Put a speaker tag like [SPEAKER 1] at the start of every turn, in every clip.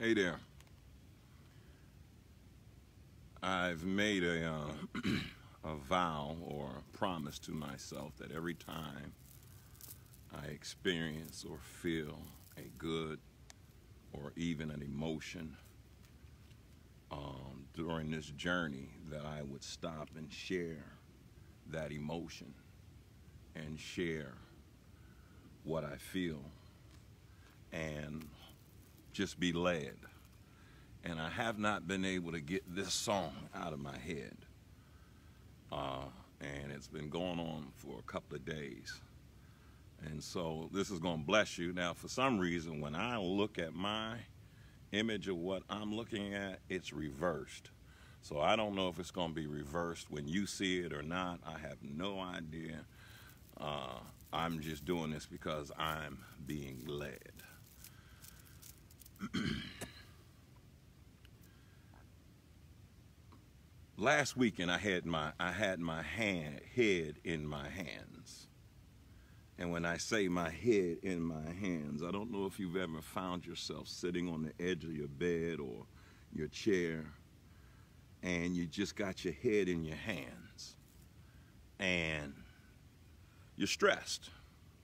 [SPEAKER 1] Hey there. I've made a, uh, a vow or a promise to myself that every time I experience or feel a good or even an emotion um, during this journey that I would stop and share that emotion and share what I feel and just be led. And I have not been able to get this song out of my head. Uh, and it's been going on for a couple of days. And so this is going to bless you. Now, for some reason, when I look at my image of what I'm looking at, it's reversed. So I don't know if it's going to be reversed when you see it or not. I have no idea. Uh, I'm just doing this because I'm being led. Last weekend I had my I had my hand head in my hands. And when I say my head in my hands, I don't know if you've ever found yourself sitting on the edge of your bed or your chair and you just got your head in your hands and you're stressed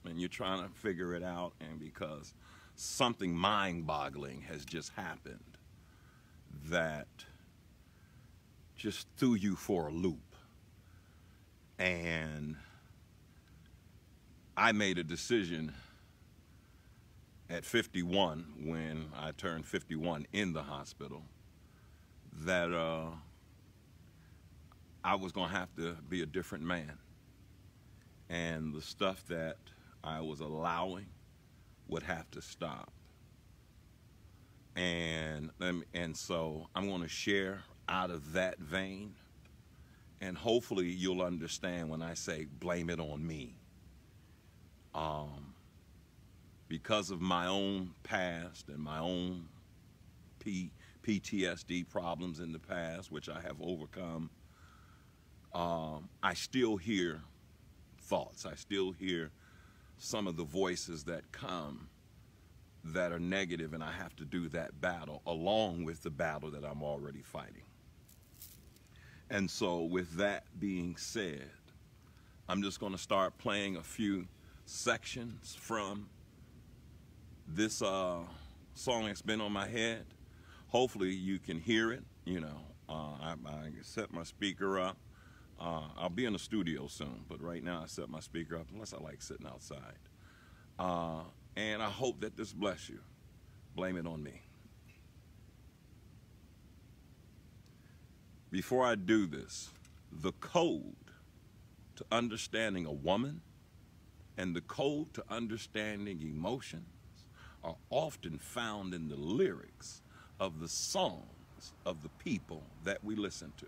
[SPEAKER 1] and you're trying to figure it out and because something mind-boggling has just happened that just threw you for a loop and I made a decision at 51 when I turned 51 in the hospital that uh, I was going to have to be a different man. And the stuff that I was allowing would have to stop. And, and so I'm going to share out of that vein. And hopefully you'll understand when I say blame it on me. Um, because of my own past and my own P, PTSD problems in the past, which I have overcome, um, I still hear thoughts. I still hear some of the voices that come that are negative, and I have to do that battle along with the battle that I'm already fighting. And so, with that being said, I'm just going to start playing a few sections from this uh, song that's been on my head. Hopefully, you can hear it. You know, uh, I, I set my speaker up. Uh, I'll be in the studio soon, but right now I set my speaker up unless I like sitting outside. Uh, and I hope that this bless you. Blame it on me. Before I do this, the code to understanding a woman and the code to understanding emotions are often found in the lyrics of the songs of the people that we listen to.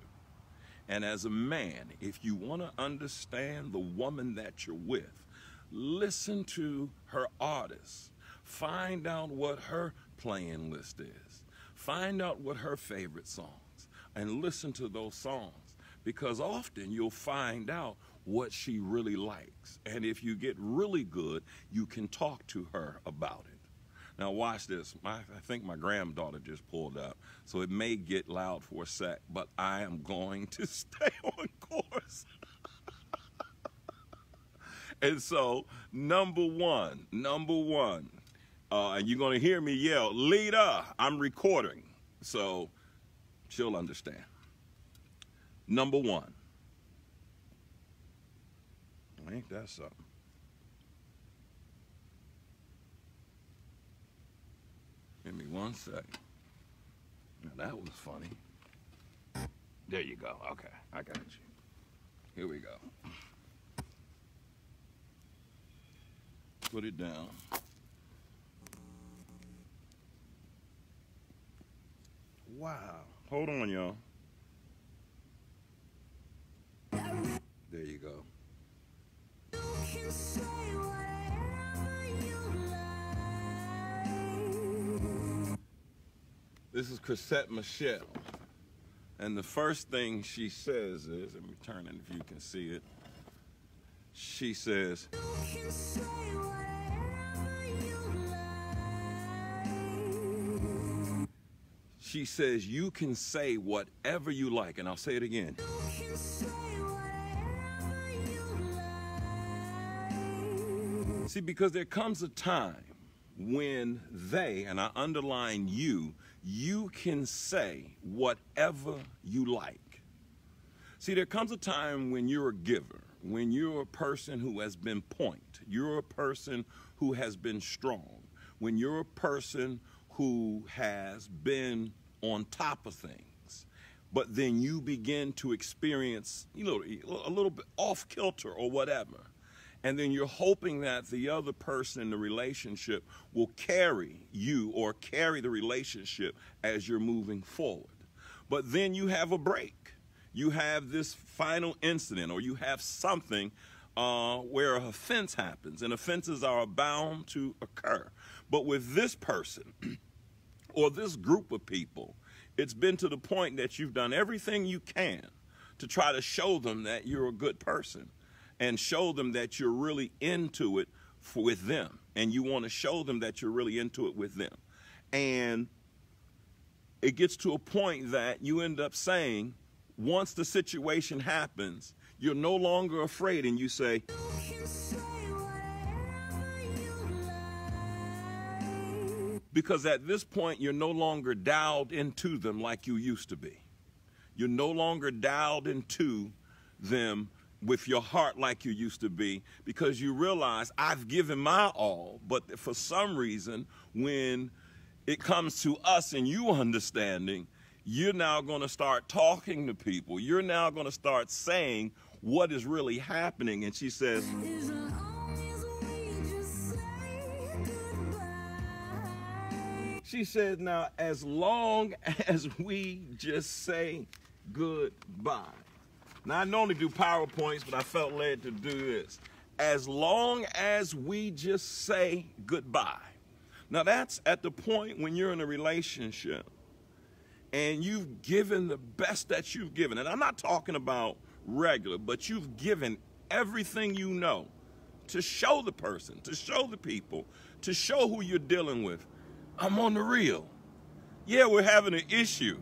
[SPEAKER 1] And as a man, if you want to understand the woman that you're with, listen to her artists. Find out what her playing list is. Find out what her favorite songs and listen to those songs because often you'll find out what she really likes. And if you get really good, you can talk to her about it. Now watch this. My, I think my granddaughter just pulled up, so it may get loud for a sec, but I am going to stay on course. and so, number one, number one, uh, and you're going to hear me yell, Lita, I'm recording. So she'll understand. Number one. Ain't that something? Give me one second. Now that was funny. There you go. Okay, I got you. Here we go. Put it down. Wow. Hold on, y'all. There you go. This is Chrisette Michele. And the first thing she says is, let me turn it if you can see it. She says, she says, You can say whatever you like. And I'll say it again. See, because there comes a time when they, and I underline you, you can say whatever you like. See, there comes a time when you're a giver, when you're a person who has been point, you're a person who has been strong, when you're a person who has been on top of things, but then you begin to experience you know, a little bit off kilter or whatever and then you're hoping that the other person in the relationship will carry you or carry the relationship as you're moving forward. But then you have a break. You have this final incident, or you have something uh, where a offense happens, and offenses are bound to occur. But with this person or this group of people, it's been to the point that you've done everything you can to try to show them that you're a good person and show them that you're really into it for, with them. And you want to show them that you're really into it with them. And it gets to a point that you end up saying, once the situation happens, you're no longer afraid and you say, because at this point you're no longer dialed into them like you used to be. You're no longer dialed into them with your heart like you used to be because you realize I've given my all, but for some reason, when it comes to us and you understanding, you're now going to start talking to people. You're now going to start saying what is really happening. And she says, She said, now, as long as we just say goodbye. Now, I normally do PowerPoints, but I felt led to do this. As long as we just say goodbye. Now, that's at the point when you're in a relationship and you've given the best that you've given. And I'm not talking about regular, but you've given everything you know to show the person, to show the people, to show who you're dealing with. I'm on the real. Yeah, we're having an issue,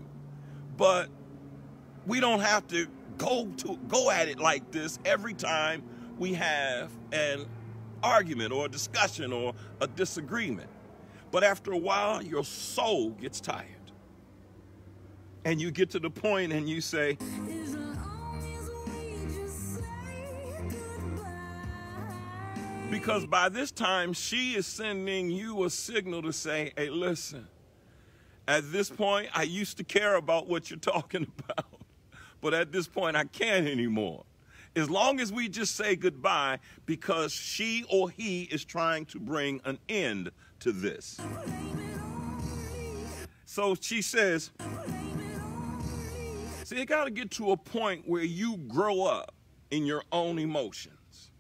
[SPEAKER 1] but we don't have to go to go at it like this every time we have an argument or a discussion or a disagreement. But after a while, your soul gets tired. And you get to the point and you say, because by this time she is sending you a signal to say, hey, listen, at this point, I used to care about what you're talking about but at this point, I can't anymore. As long as we just say goodbye because she or he is trying to bring an end to this. So she says, See, you got to get to a point where you grow up in your own emotions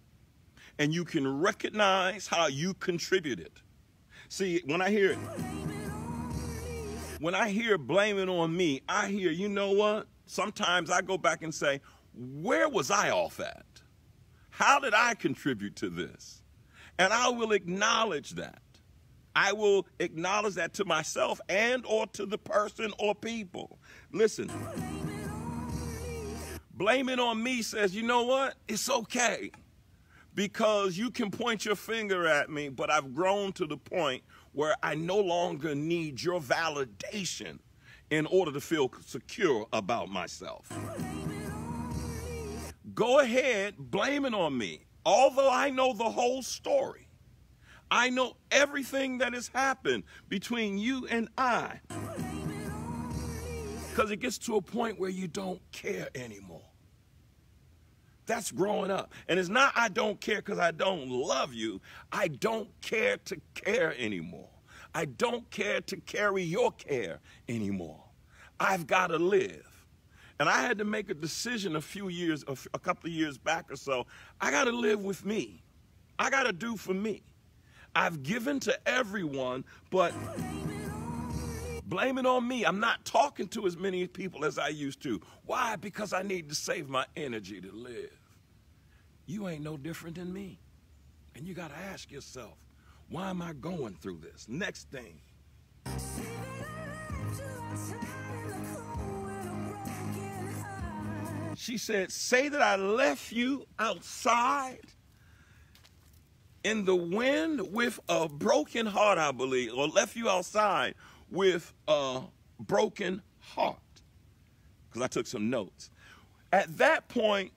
[SPEAKER 1] and you can recognize how you contributed. See, when I hear it, when I hear blaming on me, I hear, you know what? Sometimes I go back and say, where was I off at? How did I contribute to this? And I will acknowledge that. I will acknowledge that to myself and or to the person or people. Listen. Blame it on me says, you know what? It's okay. Because you can point your finger at me, but I've grown to the point where I no longer need your validation in order to feel secure about myself. Go ahead, blame it on me. Although I know the whole story, I know everything that has happened between you and I. Because it gets to a point where you don't care anymore. That's growing up. And it's not I don't care because I don't love you. I don't care to care anymore. I don't care to carry your care anymore. I've got to live. And I had to make a decision a few years, a couple of years back or so. I got to live with me. I got to do for me. I've given to everyone, but blame it on me. I'm not talking to as many people as I used to. Why? Because I need to save my energy to live. You ain't no different than me. And you got to ask yourself, why am I going through this? Next thing. She said, Say that I left you outside in the wind with a broken heart, I believe, or left you outside with a broken heart. Because I took some notes. At that point,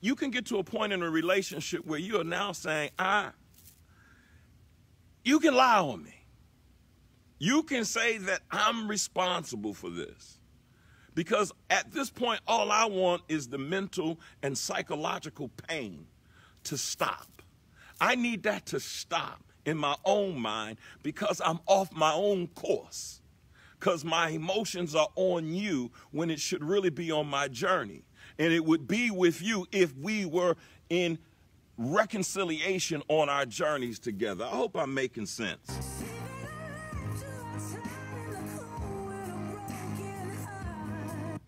[SPEAKER 1] you can get to a point in a relationship where you are now saying, I, you can lie on me. You can say that I'm responsible for this. Because at this point, all I want is the mental and psychological pain to stop. I need that to stop in my own mind because I'm off my own course. Because my emotions are on you when it should really be on my journey. And it would be with you if we were in reconciliation on our journeys together. I hope I'm making sense.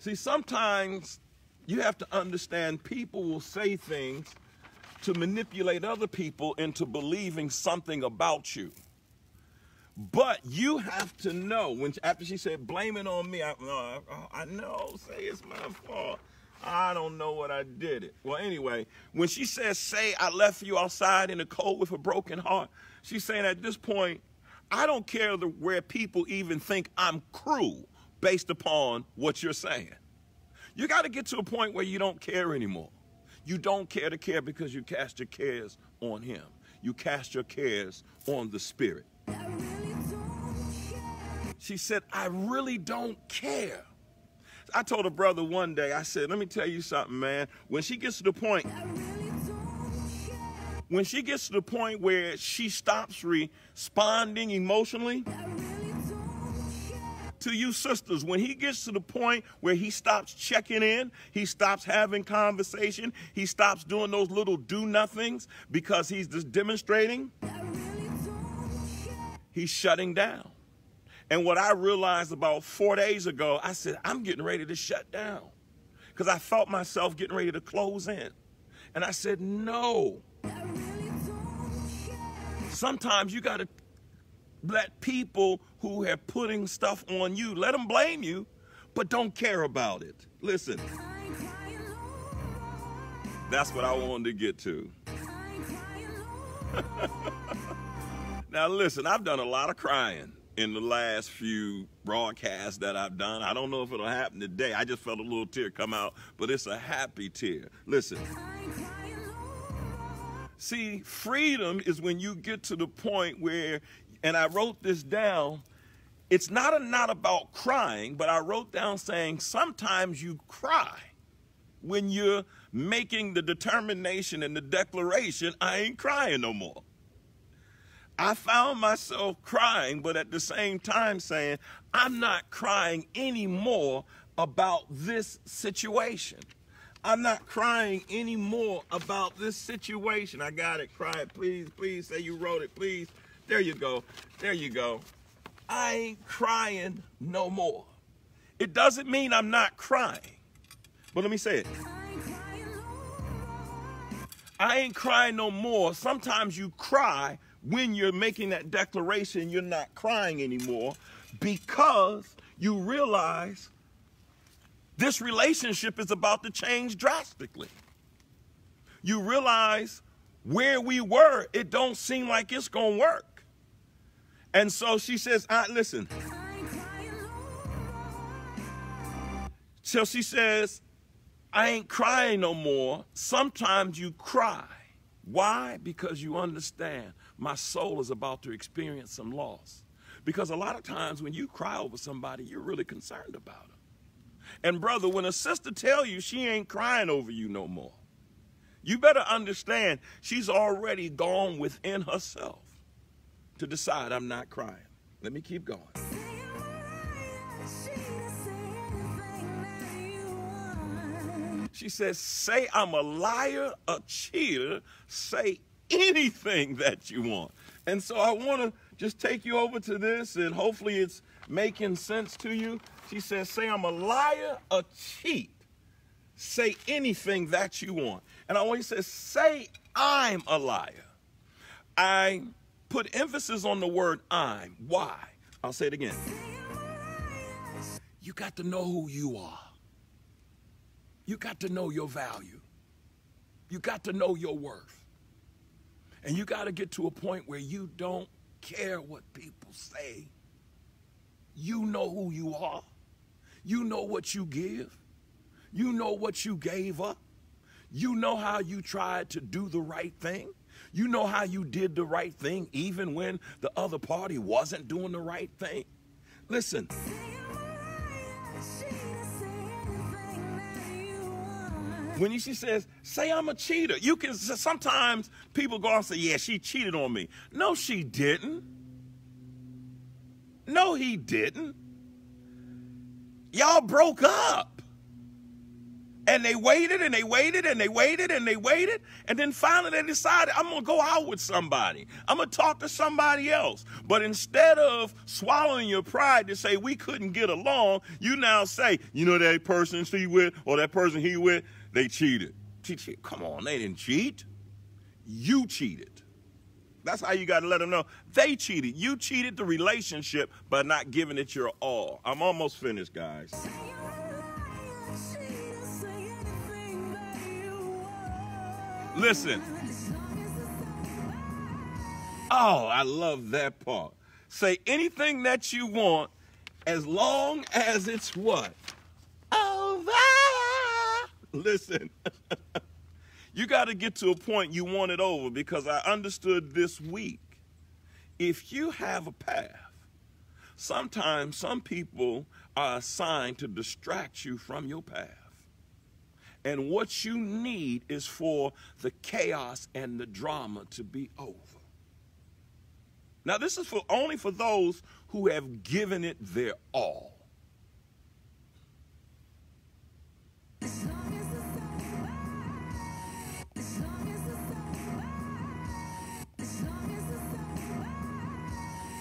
[SPEAKER 1] See, sometimes you have to understand people will say things to manipulate other people into believing something about you. But you have to know when after she said, "Blame it on me," I, I know, say it's my fault. I don't know what I did it. Well, anyway, when she says, "Say I left you outside in the cold with a broken heart," she's saying at this point, I don't care the, where people even think I'm cruel based upon what you're saying. You got to get to a point where you don't care anymore. You don't care to care because you cast your cares on Him. You cast your cares on the Spirit. She said, I really don't care. I told a brother one day, I said, let me tell you something, man. When she gets to the point, when she gets to the point where she stops responding emotionally, to you sisters, when he gets to the point where he stops checking in, he stops having conversation, he stops doing those little do nothings because he's just demonstrating, he's shutting down. And what I realized about four days ago, I said, I'm getting ready to shut down because I felt myself getting ready to close in. And I said, no. Sometimes you got to let people who are putting stuff on you, let them blame you, but don't care about it. Listen, that's what I wanted to get to. now, listen, I've done a lot of crying in the last few broadcasts that I've done. I don't know if it'll happen today. I just felt a little tear come out, but it's a happy tear. Listen. See, freedom is when you get to the point where and I wrote this down. It's not a, not about crying, but I wrote down saying sometimes you cry when you're making the determination and the declaration, I ain't crying no more. I found myself crying, but at the same time saying, I'm not crying anymore about this situation. I'm not crying anymore about this situation. I got it. Cry it. Please, please say you wrote it. Please there you go. There you go. I ain't crying no more. It doesn't mean I'm not crying. But let me say it. I ain't crying no more. Sometimes you cry when you're making that declaration, you're not crying anymore because you realize this relationship is about to change drastically. You realize where we were, it don't seem like it's going to work. And so she says, I, listen. So she says, I ain't crying no more. Sometimes you cry. Why? Because you understand my soul is about to experience some loss. Because a lot of times when you cry over somebody, you're really concerned about them. And brother, when a sister tell you she ain't crying over you no more, you better understand she's already gone within herself to decide I'm not crying. Let me keep going. She says, Say I'm a liar, a cheater, say anything that you want. And so I want to just take you over to this, and hopefully it's making sense to you. She says, Say I'm a liar, a cheat, say anything that you want. And I to say, Say I'm a liar. I put emphasis on the word I'm. Why? I'll say it again. You got to know who you are. You got to know your value. You got to know your worth. And you got to get to a point where you don't care what people say. You know who you are. You know what you give. You know what you gave up. You know how you tried to do the right thing. You know how you did the right thing even when the other party wasn't doing the right thing. Listen. When she says, say I'm a cheater, you can sometimes people go and say, yeah, she cheated on me. No, she didn't. No, he didn't. Y'all broke up. And they waited and they waited and they waited and they waited. And then finally they decided, I'm going to go out with somebody. I'm going to talk to somebody else. But instead of swallowing your pride to say we couldn't get along, you now say, you know, that person she with or that person he with, they cheated. Come on, they didn't cheat. You cheated. That's how you got to let them know. They cheated. You cheated the relationship by not giving it your all. I'm almost finished, guys. Listen. Oh, I love that part. Say anything that you want as long as it's what? Over. Listen. you got to get to a point you want it over because I understood this week. If you have a path, sometimes some people are assigned to distract you from your path. And what you need is for the chaos and the drama to be over. Now, this is for only for those who have given it their all.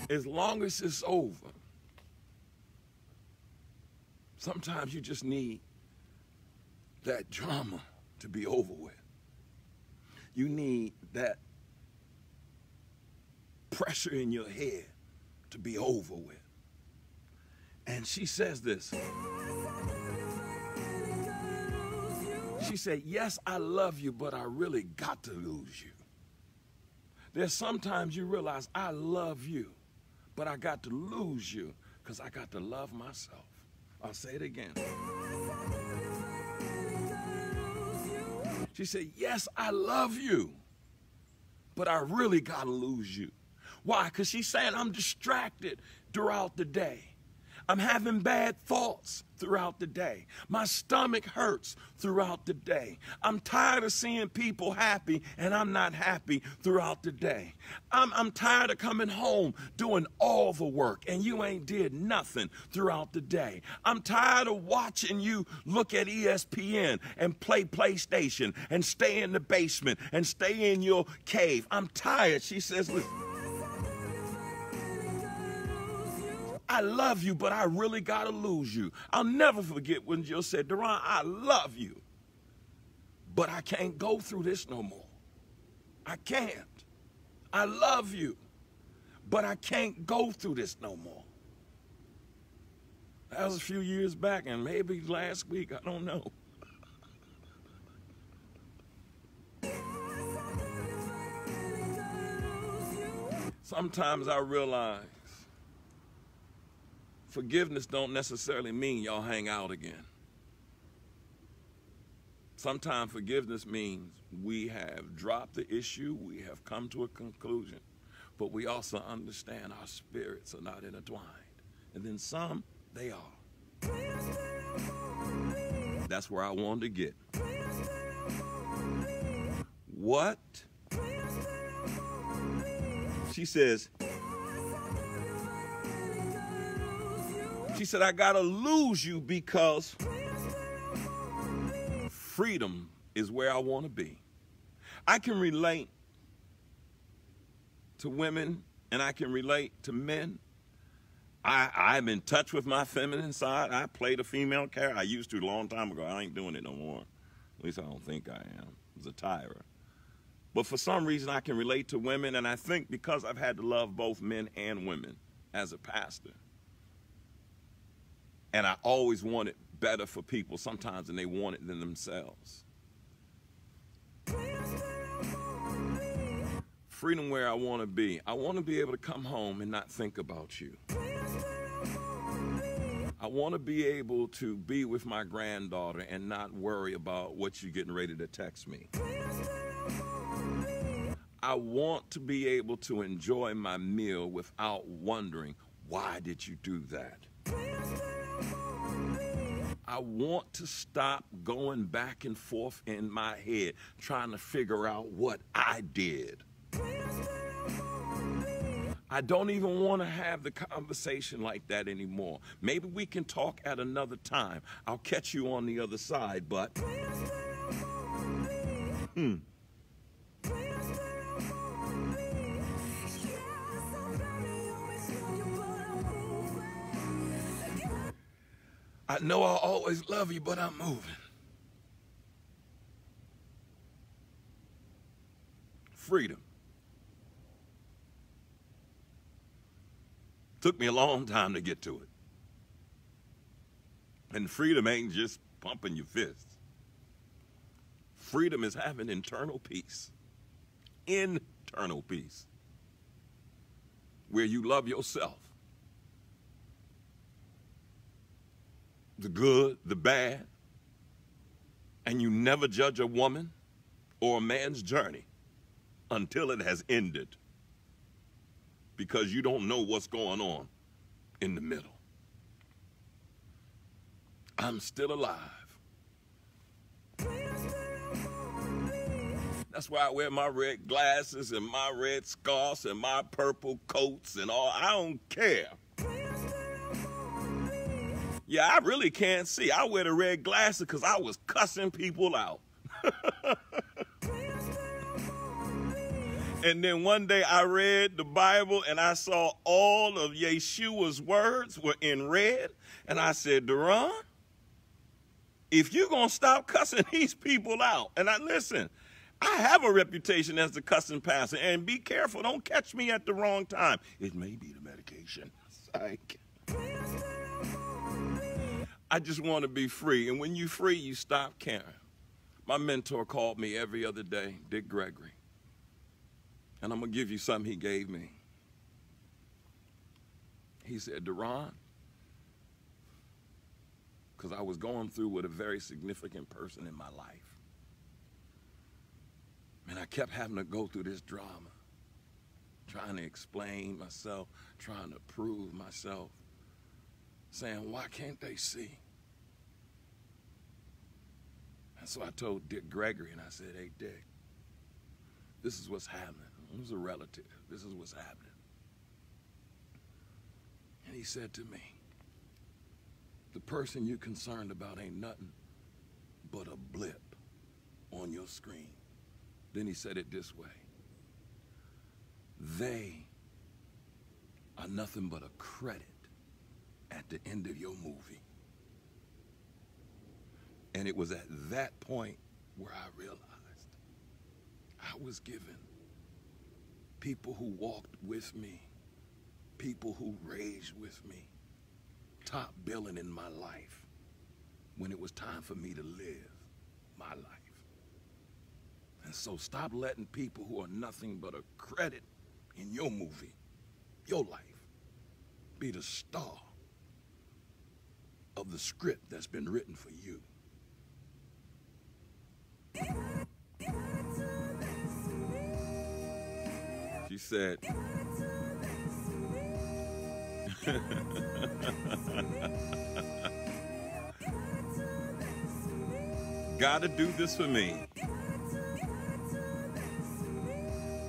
[SPEAKER 1] As long as it's over, sometimes you just need that drama to be over with. You need that pressure in your head to be over with. And she says this. She said, Yes, I love you, but I really got to lose you. There's sometimes you realize I love you, but I got to lose you because I got to love myself. I'll say it again. She said, Yes, I love you, but I really got to lose you. Why? Because she's saying I'm distracted throughout the day. I'm having bad thoughts throughout the day. My stomach hurts throughout the day. I'm tired of seeing people happy and I'm not happy throughout the day. I'm, I'm tired of coming home doing all the work and you ain't did nothing throughout the day. I'm tired of watching you look at ESPN and play PlayStation and stay in the basement and stay in your cave. I'm tired. She says, listen. I love you, but I really got to lose you. I'll never forget when Jill said, Deron, I love you, but I can't go through this no more. I can't. I love you, but I can't go through this no more. That was a few years back, and maybe last week, I don't know. Sometimes I realize forgiveness don't necessarily mean y'all hang out again. Sometimes forgiveness means we have dropped the issue, we have come to a conclusion, but we also understand our spirits are not intertwined. And then some, they are. That's where I wanted to get. What? She says, She said, I got to lose you because freedom is where I want to be. I can relate to women and I can relate to men. I, I'm in touch with my feminine side. I played a female character. I used to a long time ago. I ain't doing it no more. At least I don't think I am. It's a tyrant. But for some reason, I can relate to women, and I think because I've had to love both men and women as a pastor, and I always wanted better for people sometimes than they want it than themselves. Freedom where I want to be. I want to be able to come home and not think about you. I want to be able to be with my granddaughter and not worry about what you're getting ready to text me. I want to be able to enjoy my meal without wondering, why did you do that? I want to stop going back and forth in my head trying to figure out what I did. I don't even want to have the conversation like that anymore. Maybe we can talk at another time. I'll catch you on the other side, but. Hmm. I know I'll always love you, but I'm moving. Freedom. Took me a long time to get to it. And freedom ain't just pumping your fists. Freedom is having internal peace. Internal peace. Where you love yourself the good, the bad, and you never judge a woman or a man's journey until it has ended because you don't know what's going on in the middle. I'm still alive. That's why I wear my red glasses and my red scarves and my purple coats and all. I don't care. Yeah, I really can't see. I wear the red glasses because I was cussing people out. and then one day I read the Bible and I saw all of Yeshua's words were in red. And I said, Deron, if you're going to stop cussing these people out, and I listen, I have a reputation as the cussing pastor, and be careful, don't catch me at the wrong time. It may be the medication. Psych. I just want to be free. And when you're free, you stop caring. My mentor called me every other day, Dick Gregory. And I'm going to give you something he gave me. He said, Deron, because I was going through with a very significant person in my life. And I kept having to go through this drama, trying to explain myself, trying to prove myself, saying, why can't they see? And so I told Dick Gregory, and I said, hey, Dick, this is what's happening. Was a relative. This is what's happening. And he said to me, the person you're concerned about ain't nothing but a blip on your screen. Then he said it this way. They are nothing but a credit at the end of your movie. And it was at that point where I realized I was given people who walked with me, people who raged with me, top billing in my life when it was time for me to live my life. And so stop letting people who are nothing but a credit in your movie, your life, be the star of the script that's been written for you. She said, Gotta do this for me.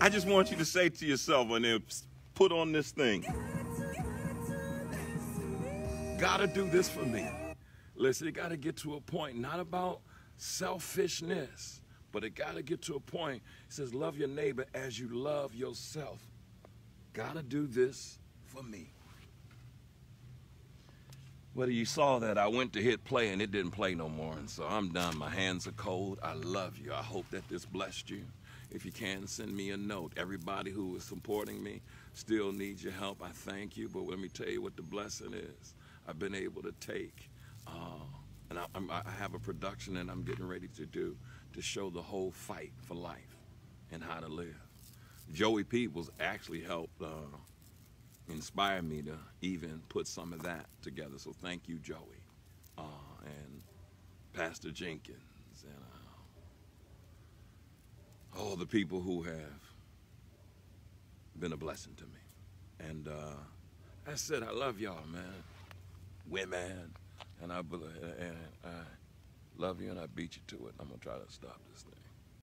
[SPEAKER 1] I just want you to say to yourself when they put on this thing, Gotta do this for me. Listen, it gotta get to a point, not about selfishness. But it got to get to a point. It says, love your neighbor as you love yourself. Got to do this for me. Whether you saw that, I went to hit play and it didn't play no more. And so I'm done. My hands are cold. I love you. I hope that this blessed you. If you can, send me a note. Everybody who is supporting me still needs your help. I thank you. But let me tell you what the blessing is. I've been able to take. Uh, and I, I have a production that I'm getting ready to do to show the whole fight for life and how to live. Joey Peoples actually helped uh, inspire me to even put some of that together. So thank you, Joey, uh, and Pastor Jenkins, and uh, all the people who have been a blessing to me. And uh, I said, I love y'all, man, women, and I and I love you, and I beat you to it. I'm gonna try to stop this thing.